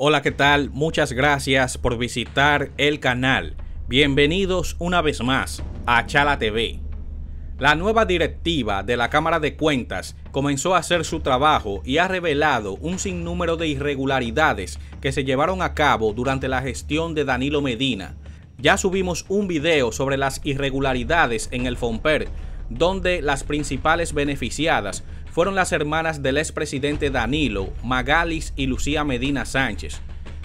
Hola, ¿qué tal? Muchas gracias por visitar el canal. Bienvenidos una vez más a Chala TV. La nueva directiva de la Cámara de Cuentas comenzó a hacer su trabajo y ha revelado un sinnúmero de irregularidades que se llevaron a cabo durante la gestión de Danilo Medina. Ya subimos un video sobre las irregularidades en el FOMPER, donde las principales beneficiadas fueron las hermanas del expresidente Danilo, Magalis y Lucía Medina Sánchez.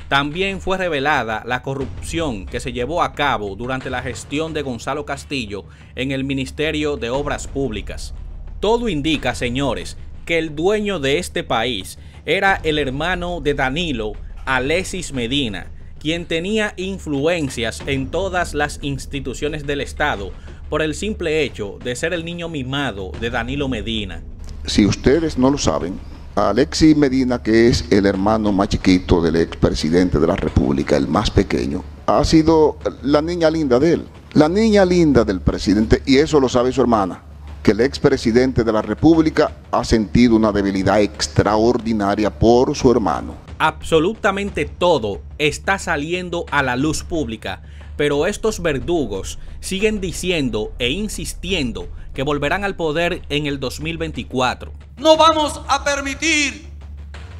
También fue revelada la corrupción que se llevó a cabo durante la gestión de Gonzalo Castillo en el Ministerio de Obras Públicas. Todo indica, señores, que el dueño de este país era el hermano de Danilo, Alexis Medina, quien tenía influencias en todas las instituciones del Estado por el simple hecho de ser el niño mimado de Danilo Medina si ustedes no lo saben, Alexis Medina, que es el hermano más chiquito del expresidente de la República, el más pequeño, ha sido la niña linda de él. La niña linda del presidente, y eso lo sabe su hermana, que el expresidente de la República ha sentido una debilidad extraordinaria por su hermano. Absolutamente todo está saliendo a la luz pública, pero estos verdugos siguen diciendo e insistiendo que volverán al poder en el 2024. No vamos a permitir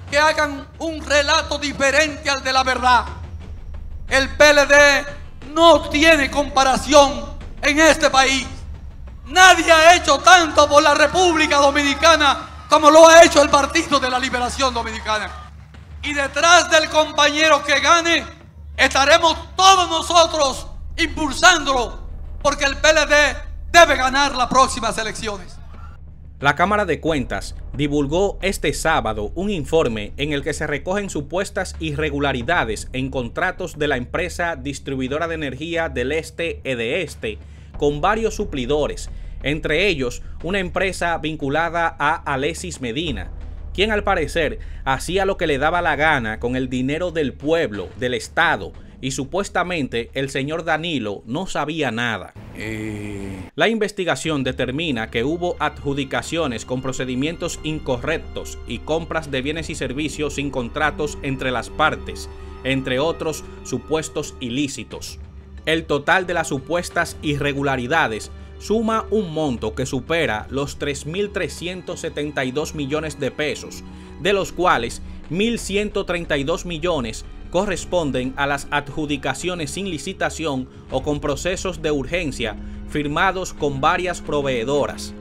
que hagan un relato diferente al de la verdad. El PLD no tiene comparación en este país. Nadie ha hecho tanto por la República Dominicana como lo ha hecho el Partido de la Liberación Dominicana. Y detrás del compañero que gane, estaremos todos nosotros impulsándolo, porque el PLD debe ganar las próximas elecciones. La Cámara de Cuentas divulgó este sábado un informe en el que se recogen supuestas irregularidades en contratos de la empresa distribuidora de energía del Este e de Este con varios suplidores, entre ellos una empresa vinculada a Alexis Medina, quien al parecer hacía lo que le daba la gana con el dinero del pueblo, del Estado, y supuestamente el señor Danilo no sabía nada. Eh. La investigación determina que hubo adjudicaciones con procedimientos incorrectos y compras de bienes y servicios sin contratos entre las partes, entre otros supuestos ilícitos. El total de las supuestas irregularidades suma un monto que supera los 3.372 millones de pesos, de los cuales 1.132 millones corresponden a las adjudicaciones sin licitación o con procesos de urgencia firmados con varias proveedoras.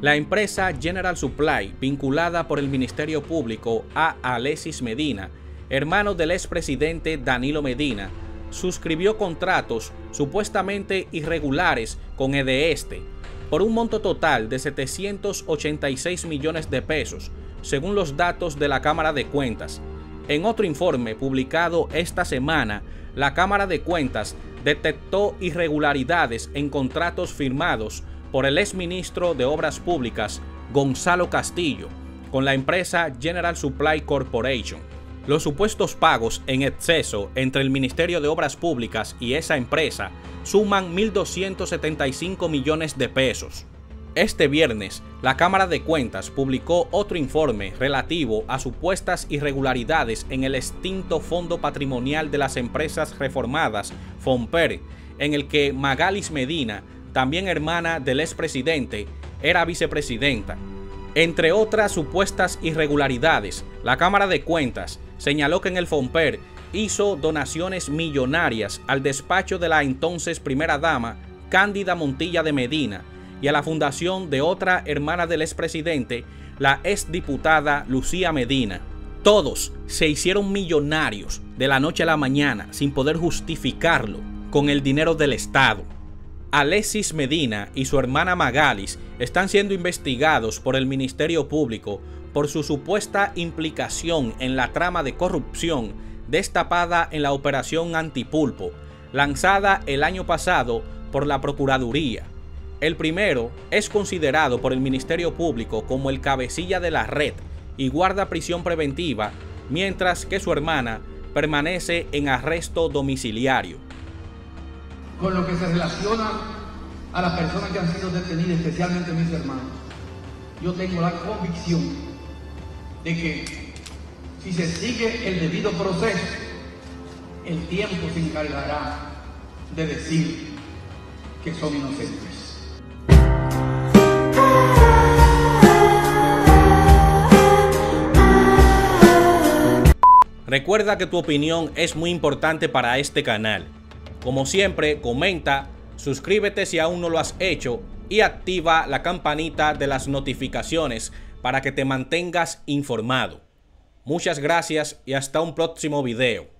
La empresa General Supply, vinculada por el Ministerio Público a Alexis Medina, hermano del expresidente Danilo Medina, suscribió contratos supuestamente irregulares con EDESTE por un monto total de 786 millones de pesos, según los datos de la Cámara de Cuentas, en otro informe publicado esta semana, la Cámara de Cuentas detectó irregularidades en contratos firmados por el exministro de Obras Públicas, Gonzalo Castillo, con la empresa General Supply Corporation. Los supuestos pagos en exceso entre el Ministerio de Obras Públicas y esa empresa suman 1.275 millones de pesos. Este viernes, la Cámara de Cuentas publicó otro informe relativo a supuestas irregularidades en el extinto Fondo Patrimonial de las Empresas Reformadas, FOMPER, en el que Magalis Medina, también hermana del expresidente, era vicepresidenta. Entre otras supuestas irregularidades, la Cámara de Cuentas señaló que en el FOMPER hizo donaciones millonarias al despacho de la entonces primera dama, Cándida Montilla de Medina, y a la fundación de otra hermana del expresidente, la exdiputada Lucía Medina. Todos se hicieron millonarios de la noche a la mañana sin poder justificarlo con el dinero del Estado. Alexis Medina y su hermana Magalis están siendo investigados por el Ministerio Público por su supuesta implicación en la trama de corrupción destapada en la operación Antipulpo, lanzada el año pasado por la Procuraduría. El primero es considerado por el Ministerio Público como el cabecilla de la red y guarda prisión preventiva, mientras que su hermana permanece en arresto domiciliario. Con lo que se relaciona a las personas que han sido detenidas, especialmente mis hermanos, yo tengo la convicción de que Si se sigue el debido proceso, el tiempo se encargará de decir que son inocentes. Recuerda que tu opinión es muy importante para este canal. Como siempre, comenta, suscríbete si aún no lo has hecho y activa la campanita de las notificaciones para que te mantengas informado. Muchas gracias y hasta un próximo video.